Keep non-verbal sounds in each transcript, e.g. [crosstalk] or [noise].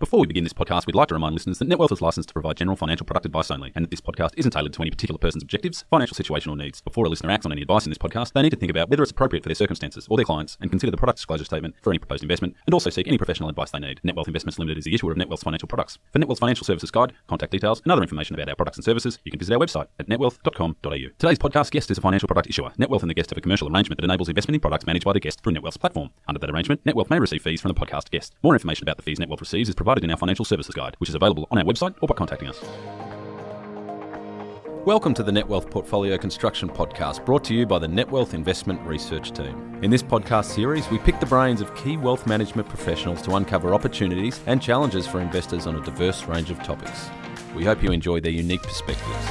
Before we begin this podcast, we'd like to remind listeners that Netwealth is licensed to provide general financial product advice only, and that this podcast isn't tailored to any particular person's objectives, financial situation, or needs. Before a listener acts on any advice in this podcast, they need to think about whether it's appropriate for their circumstances or their clients, and consider the product disclosure statement for any proposed investment, and also seek any professional advice they need. Netwealth Investments Limited is the issuer of Netwealth's financial products. For Netwealth's financial services guide, contact details, and other information about our products and services, you can visit our website at netwealth.com.au. Today's podcast guest is a financial product issuer. Netwealth and the guest have a commercial arrangement that enables investment in products managed by the guest through Netwealth's platform. Under that arrangement, Netwealth may receive fees from the podcast guest. More information about the fees Netwealth receives is provided in our financial services guide, which is available on our website or by contacting us. Welcome to the Netwealth Portfolio Construction Podcast, brought to you by the Netwealth Investment Research Team. In this podcast series, we pick the brains of key wealth management professionals to uncover opportunities and challenges for investors on a diverse range of topics. We hope you enjoy their unique perspectives.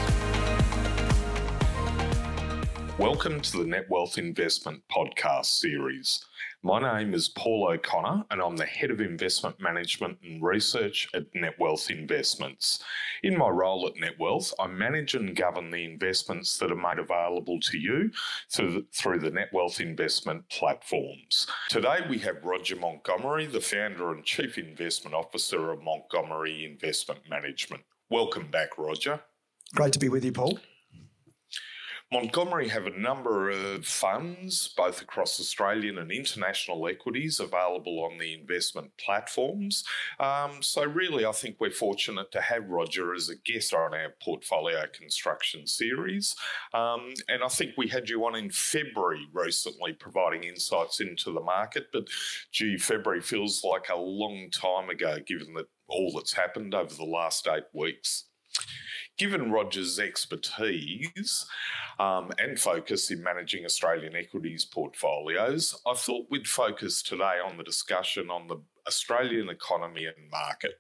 Welcome to the Netwealth Investment Podcast series. My name is Paul O'Connor, and I'm the Head of Investment Management and Research at Netwealth Investments. In my role at Netwealth, I manage and govern the investments that are made available to you through the, through the Netwealth investment platforms. Today, we have Roger Montgomery, the founder and Chief Investment Officer of Montgomery Investment Management. Welcome back, Roger. Great to be with you, Paul. Montgomery have a number of funds, both across Australian and international equities, available on the investment platforms. Um, so, really, I think we're fortunate to have Roger as a guest on our portfolio construction series. Um, and I think we had you on in February recently, providing insights into the market. But, gee, February feels like a long time ago, given that all that's happened over the last eight weeks given Roger's expertise um, and focus in managing Australian equities portfolios, I thought we'd focus today on the discussion on the Australian economy and market.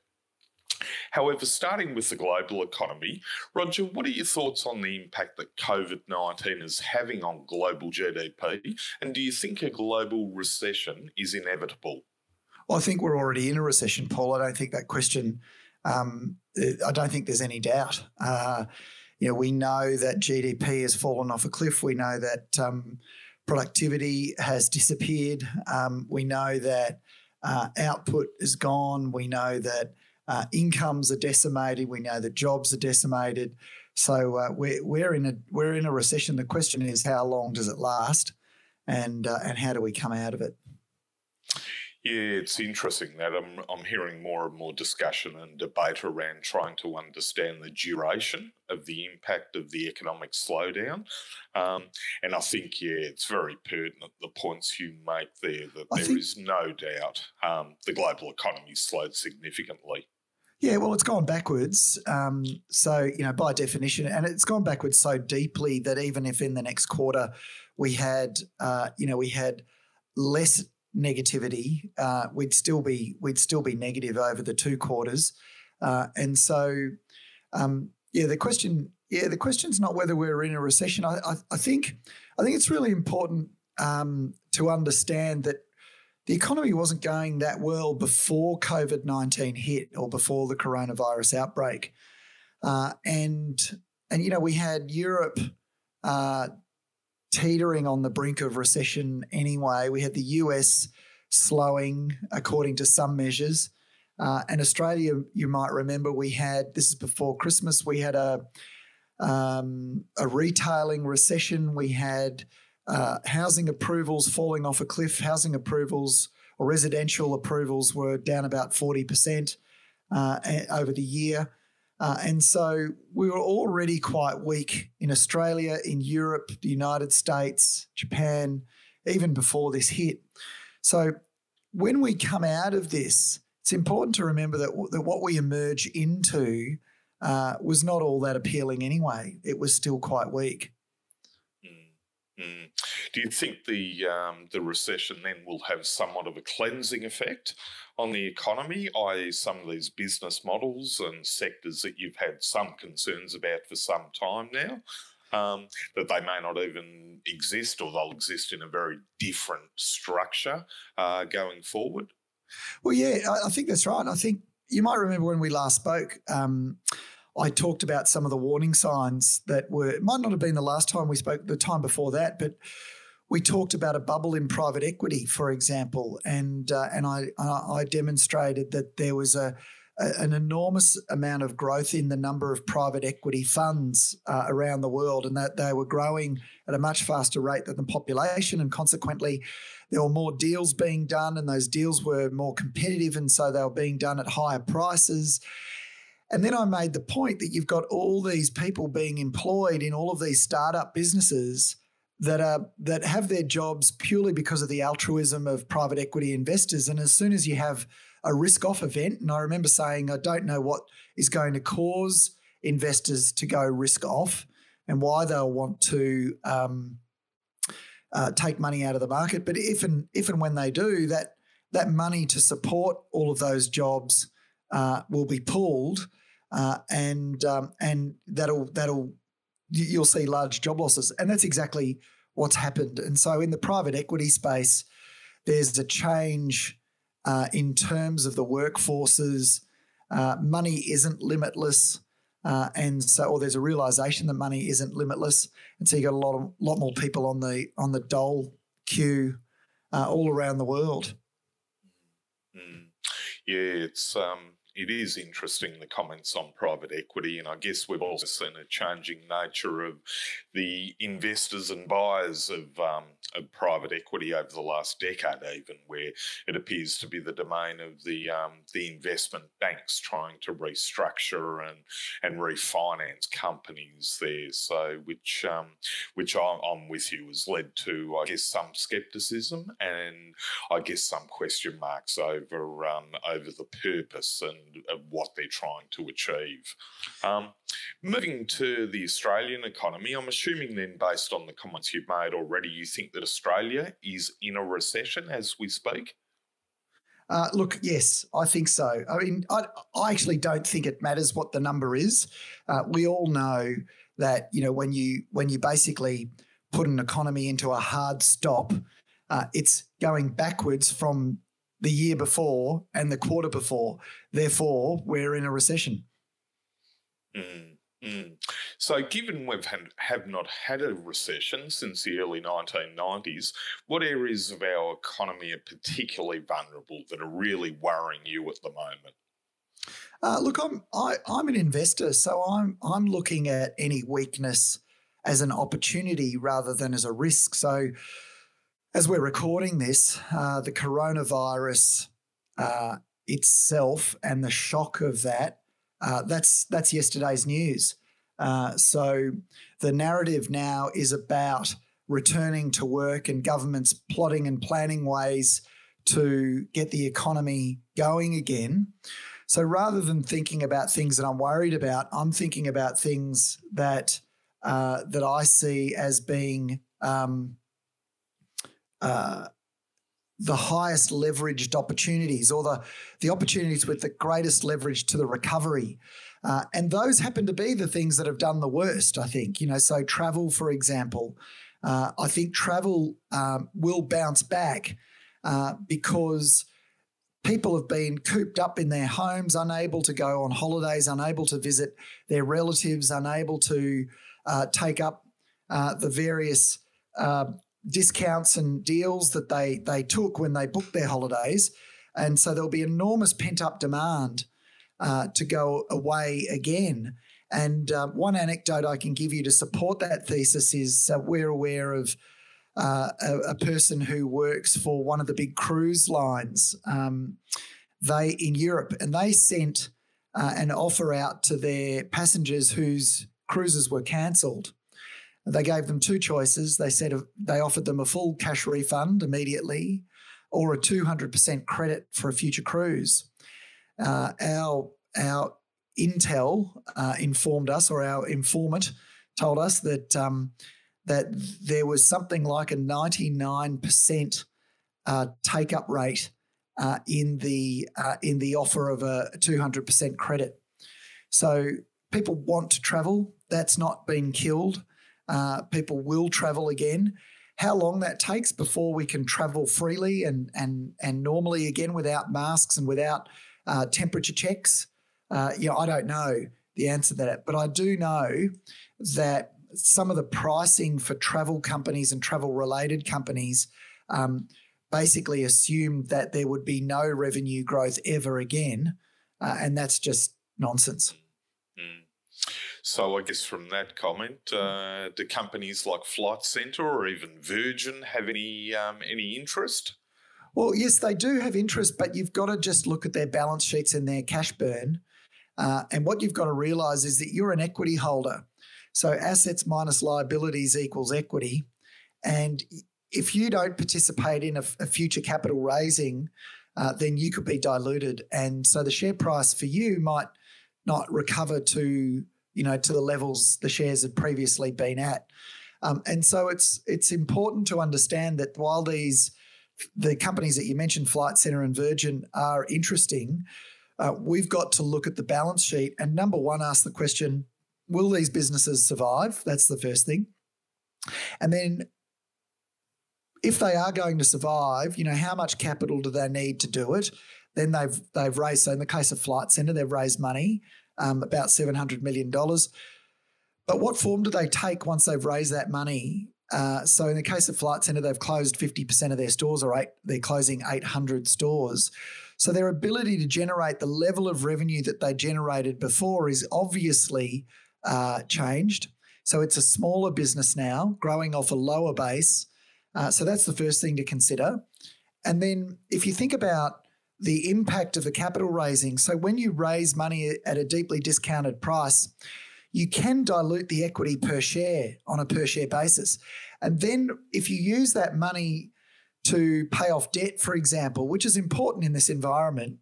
However, starting with the global economy, Roger, what are your thoughts on the impact that COVID 19 is having on global GDP? And do you think a global recession is inevitable? Well, I think we're already in a recession, Paul. I don't think that question um, I don't think there's any doubt. Uh, you know, we know that GDP has fallen off a cliff. We know that um, productivity has disappeared. Um, we know that uh, output is gone. We know that uh, incomes are decimated. We know that jobs are decimated. So uh, we're we're in a we're in a recession. The question is, how long does it last, and uh, and how do we come out of it? Yeah, it's interesting that I'm, I'm hearing more and more discussion and debate around trying to understand the duration of the impact of the economic slowdown. Um, and I think, yeah, it's very pertinent the points you make there that I there think, is no doubt um, the global economy slowed significantly. Yeah, well, it's gone backwards. Um, so, you know, by definition, and it's gone backwards so deeply that even if in the next quarter we had, uh, you know, we had less negativity, uh, we'd still be we'd still be negative over the two quarters, uh, and so um, yeah, the question yeah the question's not whether we're in a recession. I, I, I think I think it's really important um, to understand that the economy wasn't going that well before COVID nineteen hit or before the coronavirus outbreak, uh, and and you know we had Europe uh, teetering on the brink of recession anyway. We had the US slowing according to some measures. Uh, and Australia, you might remember, we had this is before Christmas. We had a um, a retailing recession. We had uh, housing approvals falling off a cliff. Housing approvals or residential approvals were down about forty percent uh, over the year. Uh, and so we were already quite weak in Australia, in Europe, the United States, Japan, even before this hit. So when we come out of this, it's important to remember that, w- that what we emerge into uh, was not all that appealing anyway. It was still quite weak. Mm. Do you think the um, the recession then will have somewhat of a cleansing effect on the economy, i.e., some of these business models and sectors that you've had some concerns about for some time now? Um, that they may not even exist or they'll exist in a very different structure uh, going forward? Well, yeah, I, think that's right. I think you might remember when we last spoke. Um, I talked about some of the warning signs that were, it might not have been the last time we spoke, the time before that, but we talked about a bubble in private equity, for example, and uh, and I I demonstrated that there was a, a, an enormous amount of growth in the number of private equity funds uh, around the world, and that they were growing at a much faster rate than the population, and consequently, there were more deals being done, and those deals were more competitive, and so they were being done at higher prices. And then I made the point that you've got all these people being employed in all of these startup businesses that are that have their jobs purely because of the altruism of private equity investors. And as soon as you have a risk off event, and I remember saying, I don't know what is going to cause investors to go risk off and why they'll want to um, uh, take money out of the market. But if and if and when they do, that that money to support all of those jobs uh, will be pulled uh, and um, and that'll that'll you'll see large job losses, and that's exactly what's happened. And so, in the private equity space, there's a change uh, in terms of the workforces. Uh, money isn't limitless. Uh, and so, or there's a realization that money isn't limitless, and so you got a lot of lot more people on the on the dole queue uh, all around the world. Mm. Yeah, it's um, it is interesting the comments on private equity, and I guess we've also seen a changing nature of the investors and buyers of, um, of private equity over the last decade, even where it appears to be the domain of the um, the investment banks trying to restructure and and refinance companies there. So, which um, which I'm, with you has led to, I guess, some scepticism and I guess some question marks over um, over the purpose and of what they're trying to achieve. Um, moving to the Australian economy, I'm assuming then, based on the comments you've made already, you think that Australia is in a recession as we speak? Uh, look, yes, I think so. I mean, I, I, actually don't think it matters what the number is. Uh, we all know that you know when you when you basically put an economy into a hard stop, uh, it's going backwards from the year before and the quarter before. Therefore, we're in a recession. Mm, mm. So, given we've had, have not had a recession since the early 1990s, what areas of our economy are particularly vulnerable that are really worrying you at the moment? Uh, look, I'm I, am i am an investor, so I'm I'm looking at any weakness as an opportunity rather than as a risk. So, as we're recording this, uh, the coronavirus uh, itself and the shock of that, uh, that's, that's yesterday's news. Uh, so the narrative now is about returning to work and governments plotting and planning ways to get the economy going again. So rather than thinking about things that I'm worried about, I'm thinking about things that uh, that I see as being um, uh, the highest leveraged opportunities or the, the opportunities with the greatest leverage to the recovery. Uh, and those happen to be the things that have done the worst, I think. You know, so travel, for example, uh, I think travel um, will bounce back uh, because people have been cooped up in their homes, unable to go on holidays, unable to visit their relatives, unable to uh, take up uh, the various uh, discounts and deals that they they took when they booked their holidays, and so there'll be enormous pent up demand uh, to go away again. And uh, one anecdote I can give you to support that thesis is uh, we're aware of uh, a, a, person who works for one of the big cruise lines. Um, they in Europe, and they sent uh, an offer out to their passengers whose cruises were cancelled they gave them two choices. They said they offered them a full cash refund immediately or a 200% credit for a future cruise. Uh, our, our intel uh, informed us, or our informant told us that, um, that there was something like a 99% uh, take up rate uh, in, the, uh, in the offer of a 200% credit. So people want to travel. That's not been killed uh, people will travel again. How long that takes before we can travel freely and and and normally again without masks and without uh, temperature checks, uh, know, I don't know the answer to that, but I do know that some of the pricing for travel companies and travel related companies um, basically assumed that there would be no revenue growth ever again. Uh, and that's just nonsense. So I guess from that comment, uh, do companies like Flight Centre or even Virgin have any um, any interest? Well, yes, they do have interest, but you've got to just look at their balance sheets and their cash burn. Uh, and what you've got to realize is that you're an equity holder. So assets minus liabilities equals equity. And if you don't participate in a, a future capital raising, uh, then you could be diluted. And so the share price for you might not recover to, you know, to the levels the shares had previously been at. Um, and so it's it's important to understand that while these the companies that you mentioned, Flight Centre and Virgin, are interesting, uh, we've got to look at the balance sheet and number one, ask the question: Will these businesses survive? That's the first thing. And then if they are going to survive, you know, how much capital do they need to do it? Then they've they've raised. So in the case of Flight Centre, they've raised money, um, about seven hundred million dollars. But what form do they take once they've raised that money? Uh, so in the case of Flight Centre, they've closed fifty percent of their stores, or eight, they're closing eight hundred stores. So their ability to generate the level of revenue that they generated before is obviously uh, changed. So it's a smaller business now, growing off a lower base. Uh, so that's the first thing to consider. And then if you think about the impact of the capital raising, so when you raise money at a deeply discounted price, you can dilute the equity per share on a per share basis. And then if you use that money to pay off debt, for example, which is important in this environment,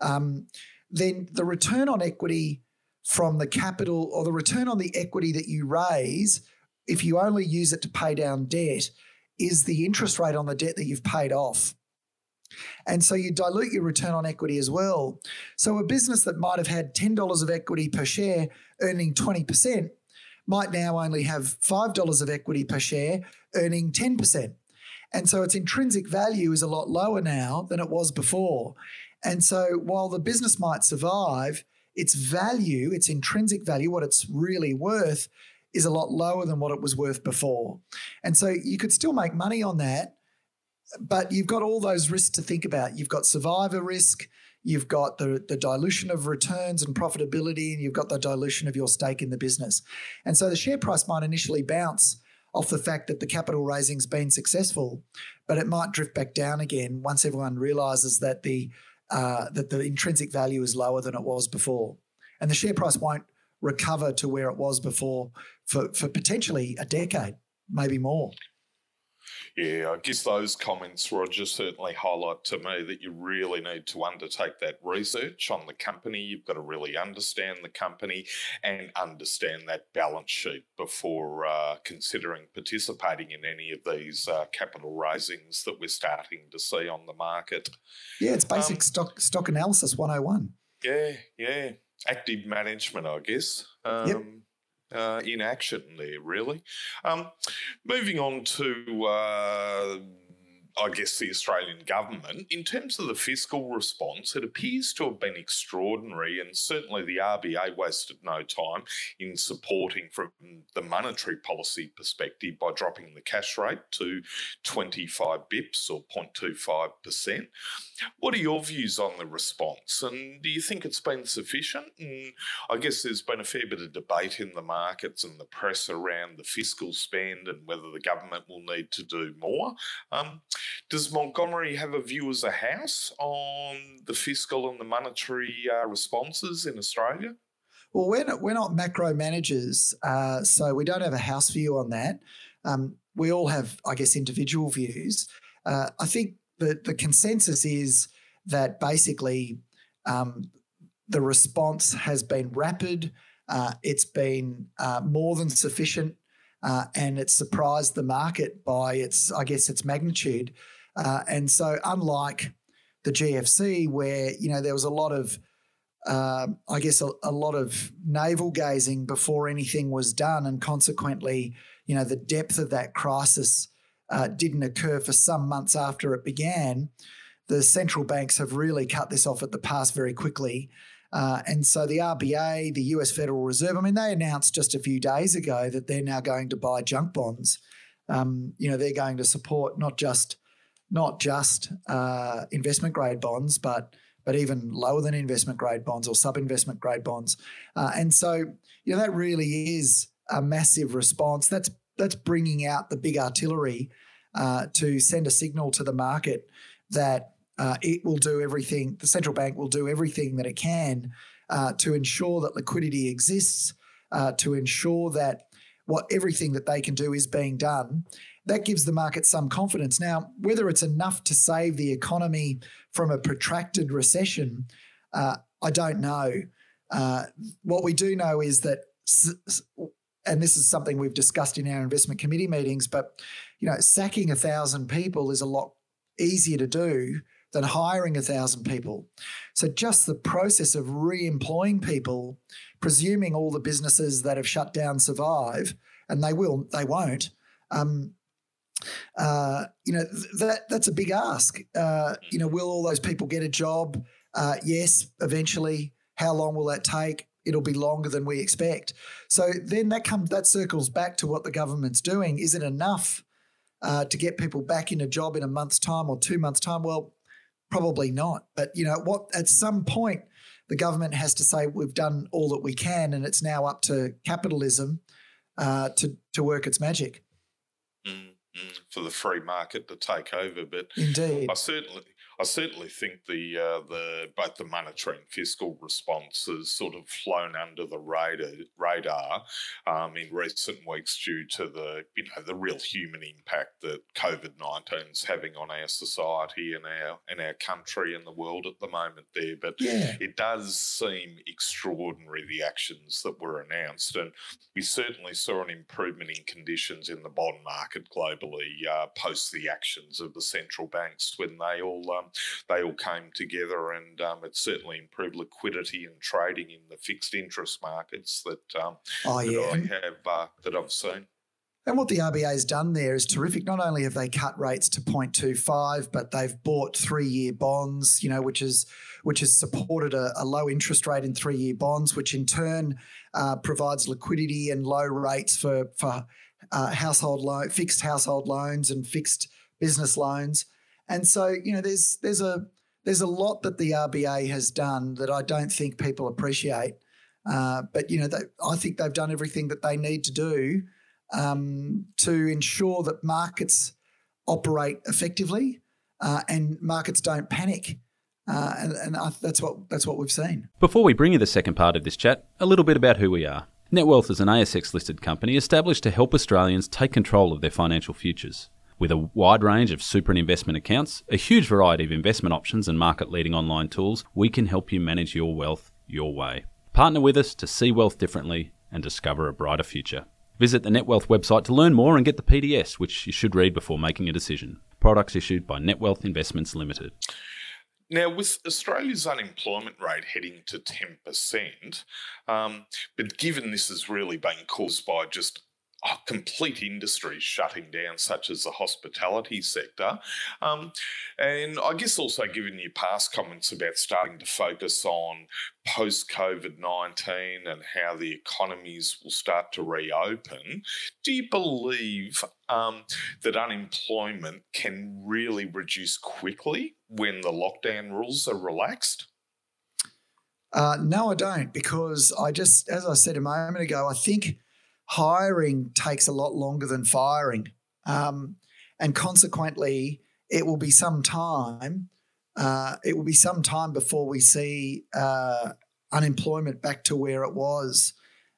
um, then the return on equity from the capital or the return on the equity that you raise, if you only use it to pay down debt, is the interest rate on the debt that you've paid off. And so you dilute your return on equity as well. So a business that might have had $10 of equity per share earning 20% might now only have $5 of equity per share earning 10%. And so its intrinsic value is a lot lower now than it was before. And so while the business might survive, its value, its intrinsic value, what it's really worth, is a lot lower than what it was worth before. And so you could still make money on that, but you've got all those risks to think about. You've got survivor risk, you've got the, the dilution of returns and profitability, and you've got the dilution of your stake in the business. And so the share price might initially bounce off the fact that the capital raising's been successful, but it might drift back down again once everyone realizes that the uh, that the intrinsic value is lower than it was before. And the share price won't recover to where it was before for, for potentially a decade, maybe more. Yeah, I guess those comments, Roger, certainly highlight to me that you really need to undertake that research on the company. You've got to really understand the company and understand that balance sheet before uh, considering participating in any of these uh, capital raisings that we're starting to see on the market. Yeah, it's basic um, stock stock analysis 101. Yeah, yeah active management, I guess. Um, yep. Uh, in action there, really. Um, moving on to uh, I guess, the Australian government. In terms of the fiscal response, it appears to have been extraordinary, and certainly the RBA wasted no time in supporting from the monetary policy perspective by dropping the cash rate to 25 bips or 0.25%. What are your views on the response, and do you think it's been sufficient? And I guess there's been a fair bit of debate in the markets and the press around the fiscal spend and whether the government will need to do more. Um, does Montgomery have a view as a house on the fiscal and the monetary uh, responses in Australia? Well, we're not, we're not macro managers, uh, so we don't have a house view on that. Um, we all have, I guess, individual views. Uh, I think the, the consensus is that basically um, the response has been rapid, uh, it's been uh, more than sufficient uh, and it surprised the market by its, I guess, its magnitude. Uh, and so, unlike the GFC, where you know there was a lot of, uh, I guess, a, a, lot of navel gazing before anything was done, and consequently, you know, the depth of that crisis uh, didn't occur for some months after it began. The central banks have really cut this off at the pass very quickly. Uh, and so the RBA, the US Federal Reserve, I mean, they announced just a few days ago that they're now going to buy junk bonds. Um, you know, they're going to support not just not just uh, investment grade bonds, but but even lower than investment grade bonds or sub investment grade bonds. Uh, and so, you know, that really is a massive response. That's that's bringing out the big artillery uh, to send a signal to the market that uh, it will do everything. The central bank will do everything that it can uh, to ensure that liquidity exists, uh, to ensure that what everything that they can do is being done. That gives the market some confidence. Now, whether it's enough to save the economy from a protracted recession, uh, I don't know. Uh, what we do know is that and this is something we've discussed in our investment committee meetings, but you know, sacking a thousand people is a lot easier to do than hiring a thousand people. So just the process of re-employing people, presuming all the businesses that have shut down survive, and they will, they won't. Um, uh, you know that that's a big ask. Uh, you know, will all those people get a job? Uh, yes, eventually. How long will that take? It'll be longer than we expect. So then that comes that circles back to what the government's doing. Is it enough uh, to get people back in a job in a month's time or two months' time? Well, probably not. But you know what? At some point, the government has to say we've done all that we can, and it's now up to capitalism uh, to to work its magic. Mm, mm, for the free market to take over, but indeed, I certainly I certainly think the uh, the both the monetary and fiscal response has sort of flown under the radar, radar um, in recent weeks due to the you know the real human impact that COVID nineteen is having on our society and our and our country and the world at the moment. There, but yeah. it does seem extraordinary the actions that were announced, and we certainly saw an improvement in conditions in the bond market globally uh, post the actions of the central banks when they all um, they all came together, and um, it certainly improved liquidity and trading in the fixed interest markets that, um, oh, yeah. that I have uh, that I've seen. And what the RBA has done there is terrific. Not only have they cut rates to 0.25, but they've bought three-year bonds, you know, which is which has supported a, a low interest rate in three-year bonds, which in turn uh, provides liquidity and low rates for for uh, household loan, fixed household loans and fixed business loans. And so, you know, there's there's a there's a lot that the RBA has done that I don't think people appreciate. Uh, but you know, they, I think they've done everything that they need to do um, to ensure that markets operate effectively uh, and markets don't panic. Uh, and, and I, that's what that's what we've seen. Before we bring you the second part of this chat, a little bit about who we are. Netwealth is an ASX listed company established to help Australians take control of their financial futures. With a wide range of super and investment accounts, a huge variety of investment options, and market leading online tools, we can help you manage your wealth your way. Partner with us to see wealth differently and discover a brighter future. Visit the Netwealth website to learn more and get the PDS, which you should read before making a decision. Products issued by Netwealth Investments Limited. Now, with Australia's unemployment rate heading to 10%, um, but given this has really been caused by just complete industries shutting down, such as the hospitality sector. Um, and I guess also given your past comments about starting to focus on post COVID 19 and how the economies will start to reopen, do you believe um, that unemployment can really reduce quickly when the lockdown rules are relaxed? Uh, no, I don't, because I just, as I said a moment ago, I think hiring takes a lot longer than firing. Um, and consequently, it will be some time. Uh, it will be some time before we see uh, unemployment back to where it was.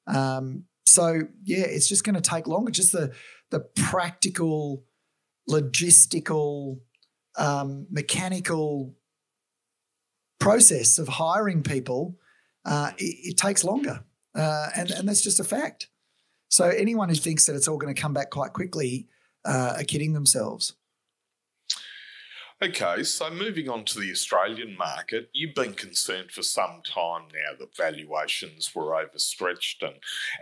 Um, so yeah, it's just going to take longer. Just the the practical, logistical, um, mechanical process of hiring people. Uh, it, it, takes longer, uh, and and that's just a fact. So anyone who thinks that it's all going to come back quite quickly uh, are kidding themselves. Okay, so moving on to the Australian market, you've been concerned for some time now that valuations were overstretched and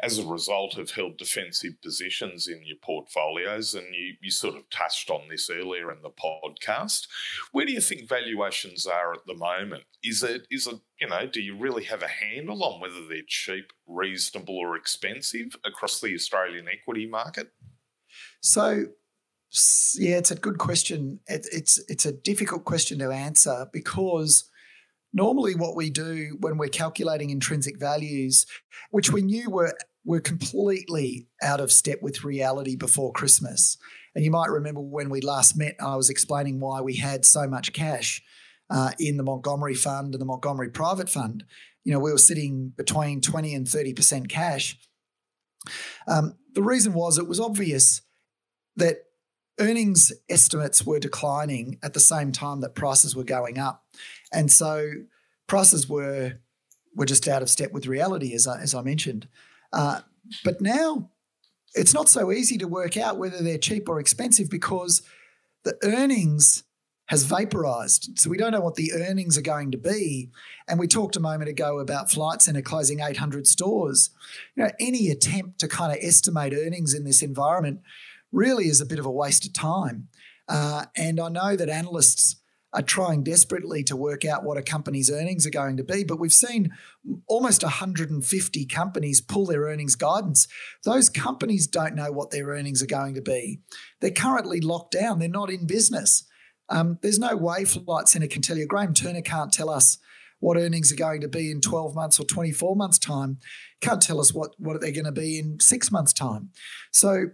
as a result have held defensive positions in your portfolios. And you, you sort of touched on this earlier in the podcast. Where do you think valuations are at the moment? Is it, is it, you know, do you really have a handle on whether they're cheap, reasonable, or expensive across the Australian equity market? So yeah, it's a good question. It, it's it's a difficult question to answer because normally what we do when we're calculating intrinsic values, which we knew were were completely out of step with reality before Christmas. And you might remember when we last met, I was explaining why we had so much cash uh, in the Montgomery Fund and the Montgomery Private Fund. You know, we were sitting between 20 and 30% cash. Um, the reason was it was obvious that earnings estimates were declining at the same time that prices were going up. And so prices were were just out of step with reality, as I, as I mentioned. Uh, but now it's not so easy to work out whether they're cheap or expensive because the earnings has vaporized. So we don't know what the earnings are going to be. And we talked a moment ago about Flight Centre closing 800 stores. You know, any attempt to kind of estimate earnings in this environment really is a bit of a waste of time. Uh, and I know that analysts are trying desperately to work out what a company's earnings are going to be, but we've seen almost 150 companies pull their earnings guidance. Those companies don't know what their earnings are going to be. They're currently locked down, they're not in business. Um, there's no way Flight Centre can tell you. Graham Turner can't tell us what earnings are going to be in 12 months or 24 months' time. Can't tell us what, what they're going to be in six months' time. So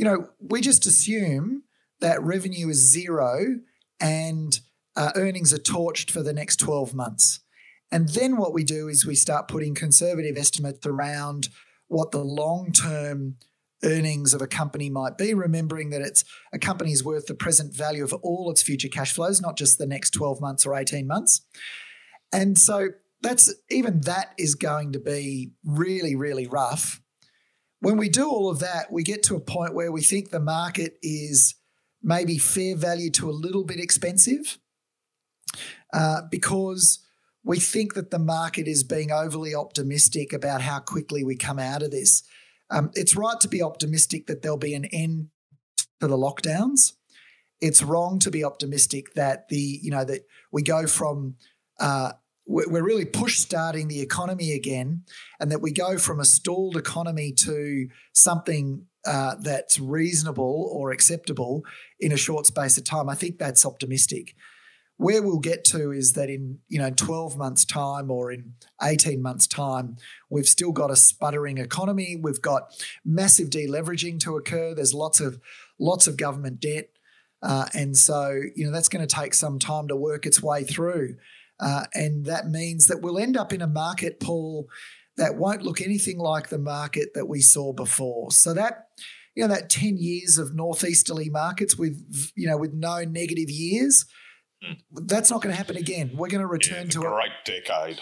you know, we just assume that revenue is zero and uh, earnings are torched for the next 12 months. And then what we do is we start putting conservative estimates around what the long term earnings of a company might be, remembering that it's a company is worth the present value of all its future cash flows, not just the next 12 months or 18 months. And so that's even that is going to be really, really rough when we do all of that, we get to a point where we think the market is maybe fair value to a little bit expensive uh, because we think that the market is being overly optimistic about how quickly we come out of this. Um, it's right to be optimistic that there'll be an end to the lockdowns. It's wrong to be optimistic that the you know that we go from uh, we're really push starting the economy again, and that we go from a stalled economy to something uh, that's reasonable or acceptable in a short space of time. I think that's optimistic. Where we'll get to is that in you know 12 months time or in 18 months time, we've still got a sputtering economy. We've got massive deleveraging to occur. There's lots of lots of government debt, uh, and so you know that's going to take some time to work its way through. Uh, and that means that we'll end up in a market pool that won't look anything like the market that we saw before. So that you know that 10 years of northeasterly markets with you know with no negative years mm. that's not going to happen again we're going to return yeah, to a great decade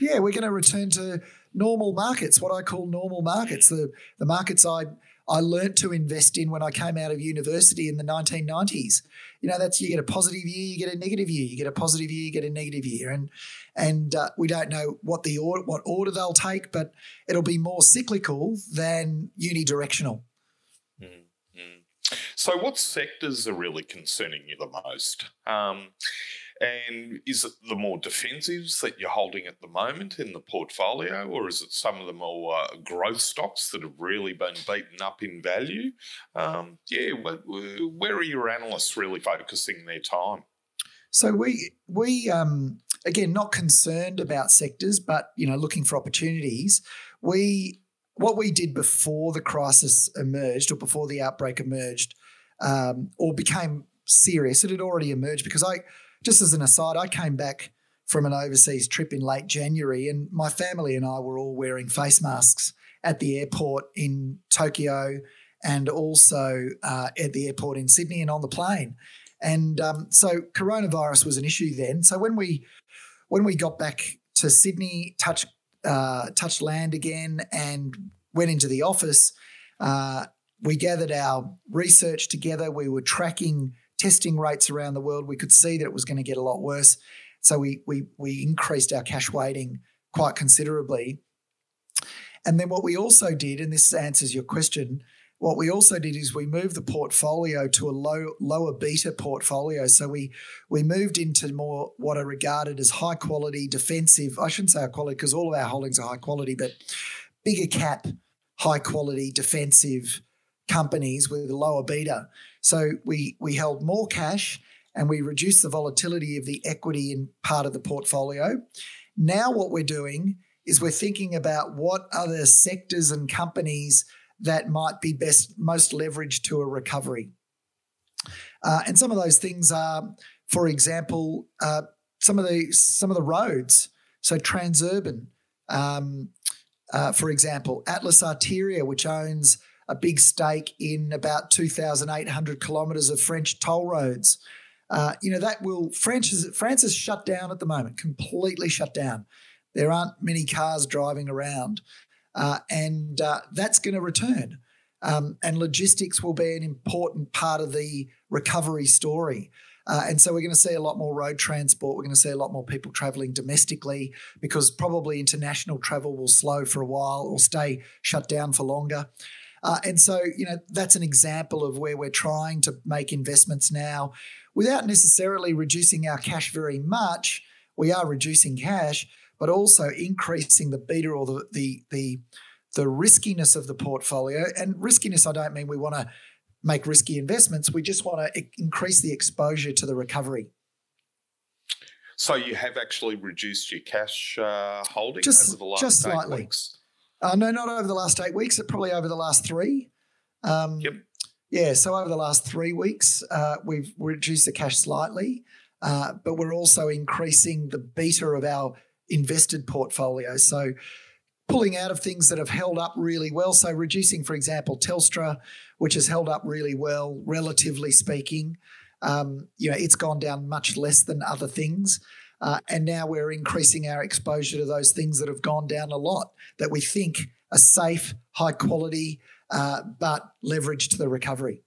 yeah we're going to return to normal markets what i call normal markets the the markets i I learnt to invest in when I came out of university in the 1990s. You know, that's you get a positive year, you get a negative year, you get a positive year, you get a negative year, and and uh, we don't know what the order, what order they'll take, but it'll be more cyclical than unidirectional. Mm-hmm. So, what sectors are really concerning you the most? Um, and is it the more defensives that you're holding at the moment in the portfolio, or is it some of the more uh, growth stocks that have really been beaten up in value? Um, yeah, where, are your analysts really focusing their time? So we we um, again not concerned about sectors, but you know looking for opportunities. We what we did before the crisis emerged or before the outbreak emerged um, or became serious. It had already emerged because I just as an aside, I came back from an overseas trip in late January, and my family and I were all wearing face masks at the airport in Tokyo and also uh, at the airport in Sydney and on the plane. And um, so coronavirus was an issue then. So when we when we got back to Sydney, touched uh, touched land again, and went into the office, uh, we gathered our research together. We were tracking testing rates around the world, we could see that it was going to get a lot worse. So we we we increased our cash weighting quite considerably. And then what we also did, and this answers your question, what we also did is we moved the portfolio to a low lower beta portfolio. So we we moved into more what are regarded as high quality defensive. I shouldn't say high quality because all of our holdings are high quality, but bigger cap, high quality defensive companies with a lower beta. So we we held more cash and we reduced the volatility of the equity in part of the portfolio. Now what we're doing is we're thinking about what other sectors and companies that might be best most leveraged to a recovery. Uh, and some of those things are, for example, uh, some of the some of the roads. So Transurban, um, uh, for example, Atlas Arteria, which owns a big stake in about 2,800 kilometres of French toll roads. Uh, you know that will France is France is shut down at the moment, completely shut down. There aren't many cars driving around uh, and uh, that's going to return. Um, and logistics will be an important part of the recovery story. Uh, and so we're going to see a lot more road transport. We're going to see a lot more people traveling domestically because probably international travel will slow for a while or stay shut down for longer. Uh, and so, you know, that's an example of where we're trying to make investments now without necessarily reducing our cash very much. We are reducing cash, but also increasing the beta or the the the, the riskiness of the portfolio. And riskiness, I don't mean we want to make risky investments. We just want to increase the exposure to the recovery. So you have actually reduced your cash uh, holding just, over the last just slightly. weeks? Uh, no, not over the last eight weeks. Probably over the last three. Um, Yep. Yeah, so over the last three weeks, uh, we've reduced the cash slightly, uh, but we're also increasing the beta of our invested portfolio. So pulling out of things that have held up really well. So reducing, for example, Telstra, which has held up really well, relatively speaking. Um, you know, it's gone down much less than other things. Uh, and now we're increasing our exposure to those things that have gone down a lot that we think are safe, high quality, uh, but leveraged to the recovery.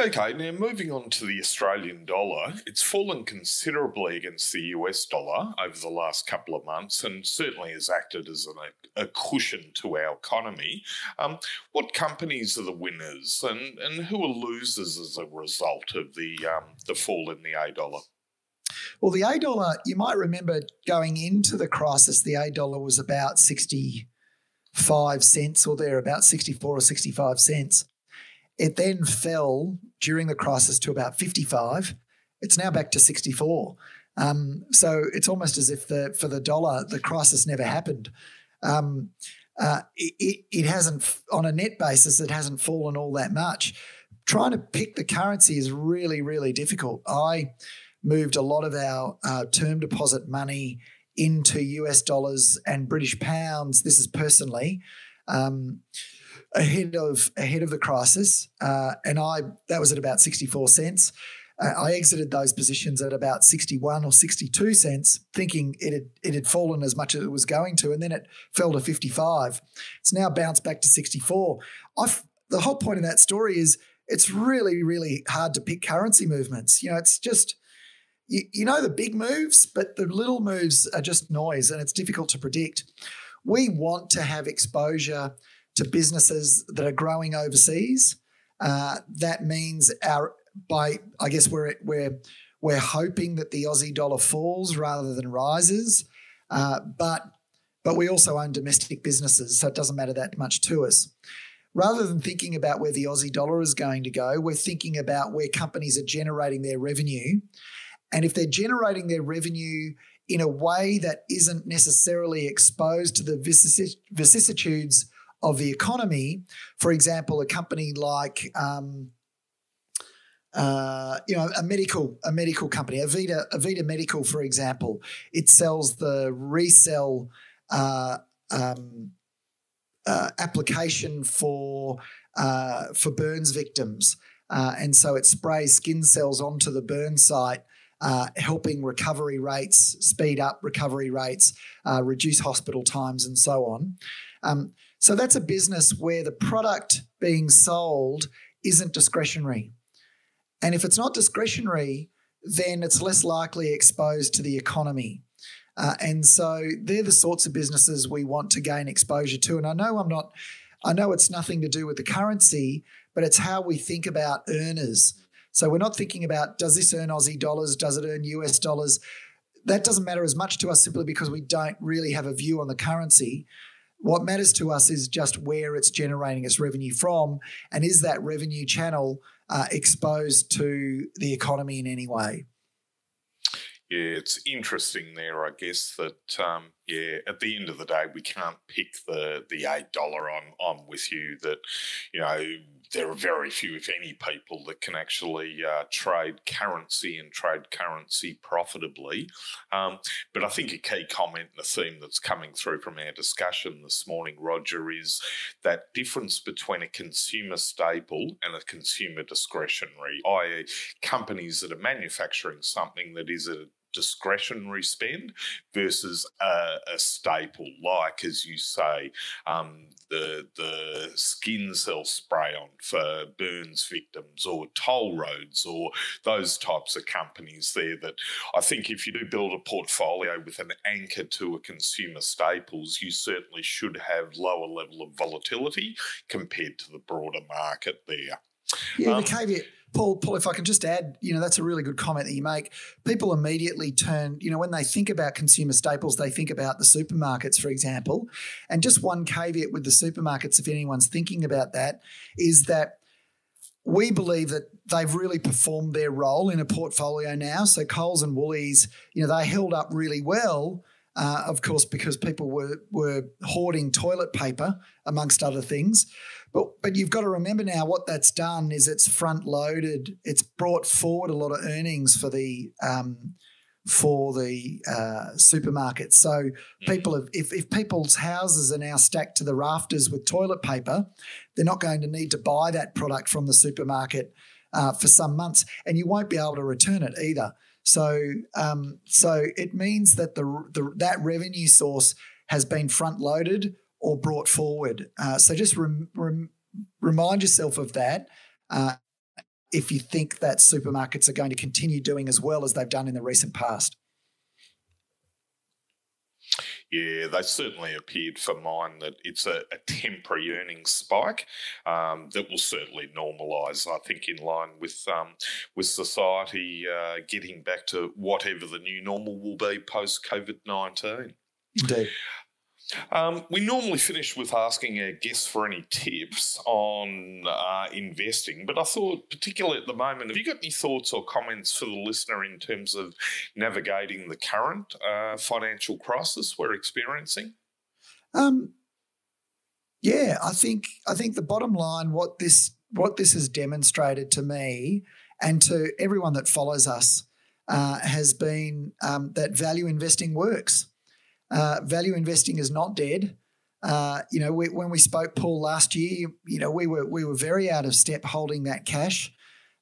Okay, now moving on to the Australian dollar, it's fallen considerably against the US dollar over the last couple of months and certainly has acted as an, a cushion to our economy. Um, what companies are the winners and, and who are losers as a result of the, um, the fall in the A dollar? Well, the A dollar, you might remember going into the crisis, the A dollar was about 65 cents or there, about 64 or 65 cents. It then fell during the crisis to about 55. It's now back to 64. Um, so it's almost as if the for the dollar, the crisis never happened. Um, uh, it, it hasn't, on a net basis, it hasn't fallen all that much. Trying to pick the currency is really, really difficult. I moved a lot of our uh, term deposit money into US dollars and British pounds. This is personally. Um, ahead of ahead of the crisis, uh, and I that was at about sixty four cents. Uh, I exited those positions at about sixty one or sixty two cents, thinking it had it had fallen as much as it was going to, and then it fell to fifty five. It's now bounced back to sixty four. The whole point of that story is it's really really hard to pick currency movements. You know, it's just. You, you know the big moves, but the little moves are just noise and it's difficult to predict. We want to have exposure to businesses that are growing overseas. Uh, that means our by I guess we're we're we're hoping that the Aussie dollar falls rather than rises, uh, but but we also own domestic businesses, so it doesn't matter that much to us. Rather than thinking about where the Aussie dollar is going to go, we're thinking about where companies are generating their revenue, and if they're generating their revenue in a way that isn't necessarily exposed to the vicissitudes of the economy. For example, a company like um, uh, you know a medical a medical company, Avita Avita Medical, for example, it sells the RECELL uh, um, uh, application for uh, for burns victims, uh, and so it sprays skin cells onto the burn site. Uh, helping recovery rates, speed up recovery rates, reduce hospital times, and so on. Um, so that's a business where the product being sold isn't discretionary. And if it's not discretionary, then it's less likely exposed to the economy. Uh, and so they're the sorts of businesses we want to gain exposure to. And I know I'm not, I know it's nothing to do with the currency, but it's how we think about earners. So we're not thinking about does this earn Aussie dollars? Does it earn US dollars? That doesn't matter as much to us simply because we don't really have a view on the currency. What matters to us is just where it's generating its revenue from, and is that revenue channel uh, exposed to the economy in any way? Yeah, it's interesting there, I guess, that um, yeah, at the end of the day, we can't pick the the A dollar. I'm I'm with you that you know there are very few, if any, people that can actually uh, trade currency and trade currency profitably. Um, but I think a key comment and a theme that's coming through from our discussion this morning, Roger, is that difference between a consumer staple and a consumer discretionary, i.e., companies that are manufacturing something that is a discretionary spend versus a, a, staple, like as you say, um, the the skin cell spray on for burns victims, or toll roads, or those types of companies there. That I think if you do build a portfolio with an anchor to a consumer staples, you certainly should have lower level of volatility compared to the broader market there. Yeah, um, the caveat Paul, Paul, if I can just add, you know, that's a really good comment that you make. People immediately turn, you know, when they think about consumer staples, they think about the supermarkets, for example. And just one caveat with the supermarkets, if anyone's thinking about that, is that we believe that they've really performed their role in a portfolio now. So Coles and Woolies, you know, they held up really well. Uh, of course, because people were were hoarding toilet paper amongst other things. But but you've got to remember now what that's done is it's front loaded. It's brought forward a lot of earnings for the um, for the uh, supermarkets. So people have, if if people's houses are now stacked to the rafters with toilet paper, they're not going to need to buy that product from the supermarket uh, for some months, and you won't be able to return it either. So um, so it means that the, the that revenue source has been front loaded or brought forward. Uh, so just rem, rem, remind yourself of that uh, if you think that supermarkets are going to continue doing as well as they've done in the recent past. Yeah, they certainly appeared for mine that it's a, a temporary earnings spike um, that will certainly normalise. I think in line with um, with society uh, getting back to whatever the new normal will be post COVID nineteen. Indeed. Um, we normally finish with asking our guests for any tips on uh, investing, but I thought, particularly at the moment, have you got any thoughts or comments for the listener in terms of navigating the current uh, financial crisis we're experiencing? Um, yeah, I think I think the bottom line, what this what this has demonstrated to me and to everyone that follows us, uh, has been um, that value investing works. Uh, value investing is not dead. Uh, you know, we, when we spoke, Paul, last year, you know, we were we were very out of step holding that cash,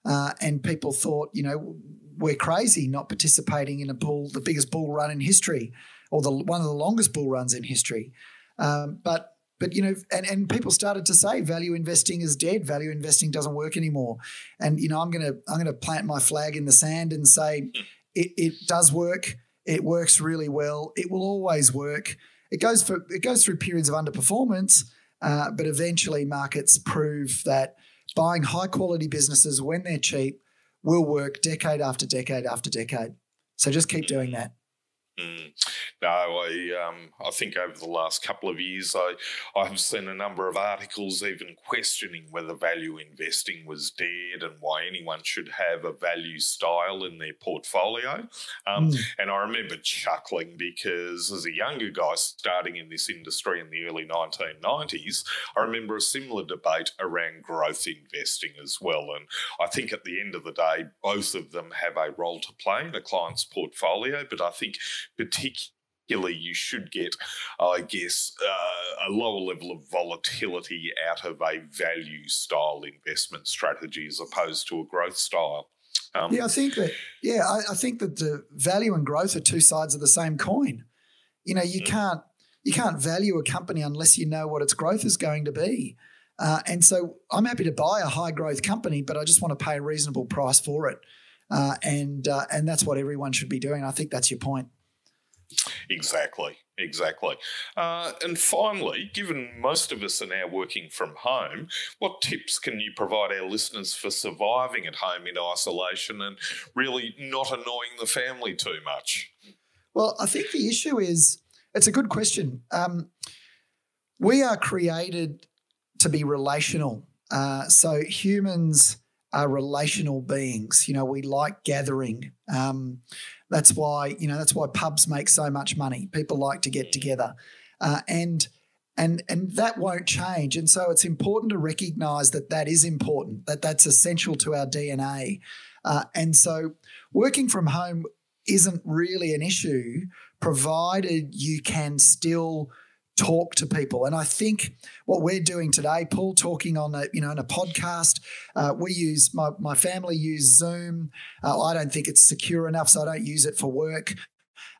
uh, and people thought, you know, we're crazy not participating in a bull, the biggest bull run in history, or the one of the longest bull runs in history. Um, but but you know, and, and people started to say value investing is dead. Value investing doesn't work anymore. And you know, I'm gonna I'm gonna plant my flag in the sand and say it, it does work. It works really well. It will always work. It goes for it goes through periods of underperformance, uh, but eventually markets prove that buying high quality businesses when they're cheap will work decade after decade after decade. So just keep doing that. Mm. No, I um, I think over the last couple of years, I I have seen a number of articles even questioning whether value investing was dead and why anyone should have a value style in their portfolio. Um, mm. And I remember chuckling because as a younger guy starting in this industry in the early 1990s, I remember a similar debate around growth investing as well. And I think at the end of the day, both of them have a role to play in a client's portfolio, but I think particularly you should get, I guess, uh, a lower level of volatility out of a value style investment strategy as opposed to a growth style. Um, yeah, I think that. Yeah, I, I, think that the value and growth are two sides of the same coin. You know, you mm. can't you can't value a company unless you know what its growth is going to be. Uh, and so I'm happy to buy a high growth company, but I just want to pay a reasonable price for it. Uh, and uh, and that's what everyone should be doing. I think that's your point. Exactly, exactly. Uh, and finally, given most of us are now working from home, what tips can you provide our listeners for surviving at home in isolation and really not annoying the family too much? Well, I think the issue is it's a good question. Um, we are created to be relational. Uh, so humans are relational beings. You know, we like gathering. Um, that's why you know that's why pubs make so much money. People like to get together, uh, and and and that won't change. And so it's important to recognise that that is important. That that's essential to our DNA. Uh, and so working from home isn't really an issue, provided you can still talk to people. And I think what we're doing today, Paul, talking on a you know on a podcast, uh, we use my my family use Zoom. Uh, I don't think it's secure enough, so I don't use it for work.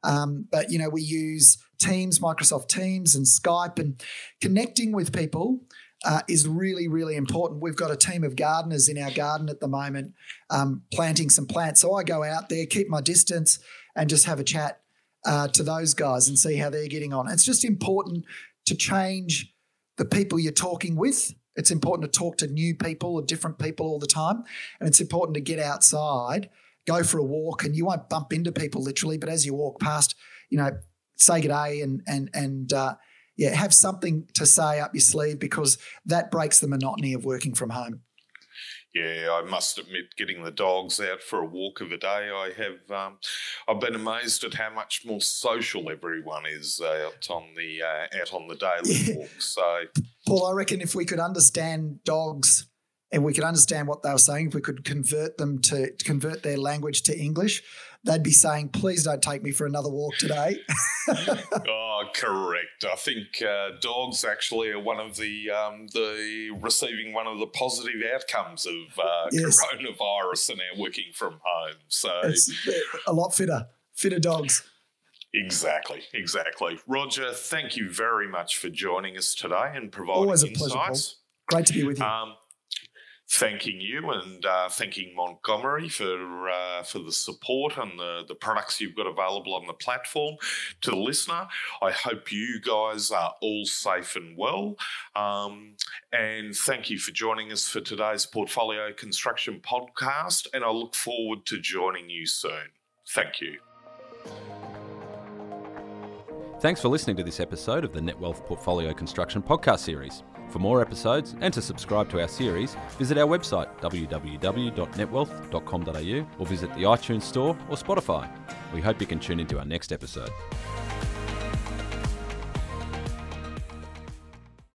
Um, but you know we use Teams, Microsoft Teams, and Skype, and connecting with people. Uh, is really, really important. We've got a team of gardeners in our garden at the moment um, planting some plants. So I go out there, keep my distance, and just have a chat uh, to those guys and see how they're getting on. It's just important to change the people you're talking with. It's important to talk to new people or different people all the time. And it's important to get outside, go for a walk, and you won't bump into people literally, but as you walk past, you know, say good day and and and uh, yeah, have something to say up your sleeve because that breaks the monotony of working from home yeah, I must admit, getting the dogs out for a walk of a day, I have, um, I've been amazed at how much more social everyone is out on the uh, out on the daily yeah. [laughs] walk. So, Paul, I reckon if we could understand dogs and we could understand what they were saying, if we could convert them to, to convert their language to English, they'd be saying, "Please don't take me for another walk today." [laughs] oh, correct. I think uh, dogs actually are one of the um, the receiving one of the positive outcomes of uh, yes. coronavirus and our working from home. So it's a lot fitter, fitter dogs. Exactly, exactly. Roger, thank you very much for joining us today and providing Always a insights. Pleasure, Paul. Great to be with you. Um, thanking you and uh, thanking Montgomery for uh, for the support and the, the products you've got available on the platform. To the listener, I hope you guys are all safe and well. Um, and thank you for joining us for today's Portfolio Construction podcast. And I look forward to joining you soon. Thank you. Thanks for listening to this episode of the NetWealth Portfolio Construction podcast series. For more episodes and to subscribe to our series, visit our website www.netwealth.com.au or visit the iTunes Store or Spotify. We hope you can tune into our next episode.